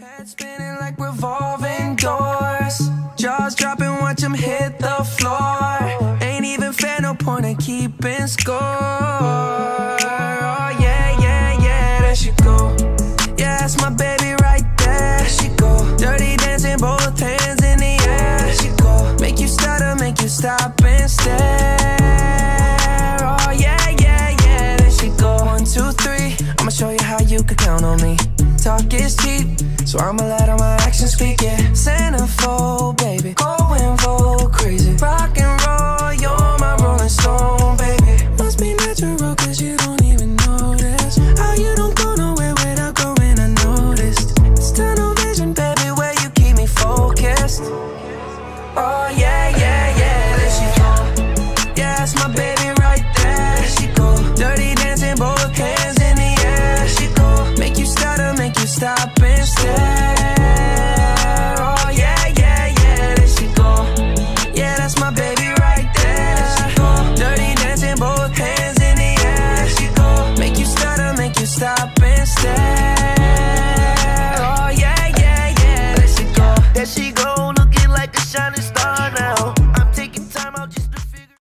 Head spinning like revolving doors. Jaws dropping, watch them hit the floor. Ain't even fair, no point in keeping score. Oh, yeah, yeah, yeah, there she go. Yeah, that's my baby right there. There she go. Dirty dancing, both hands in the air. There she go. Make you stutter, make you stop and stare. Oh, yeah, yeah, yeah, there she go. One, two, three. I'ma show you how you can count on me. Talk is cheap, so I'ma let all my actions speak. Yeah, centerfold, baby stop and stare